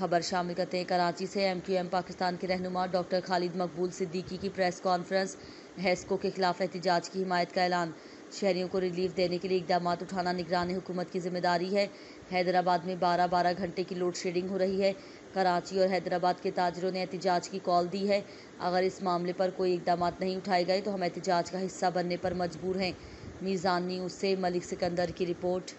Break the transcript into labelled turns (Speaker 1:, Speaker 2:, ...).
Speaker 1: खबर शामिल करते हैं। कराची से एम क्यू एम पाकिस्तान के रहनुमा डॉक्टर खालिद मकबूल सिद्दीकी की प्रेस कॉन्फ्रेंस, हैस्को के खिलाफ एहतजाज की हिमायत का ऐलान। शहरीों को रिलीफ देने के लिए इकदाम उठाना निगरानी हुकूमत की ज़िम्मेदारी है। हैदराबाद में बारह बारह घंटे की लोड शेडिंग हो रही है। कराची और हैदराबाद के ताजरों ने एहतजाज की कॉल दी है। अगर इस मामले पर कोई इकदाम नहीं उठाए गए तो हम एहतजाज का हिस्सा बनने पर मजबूर हैं। मीज़ान न्यूज़ से मलिक सिकंदर की रिपोर्ट।